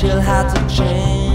she'll have to change.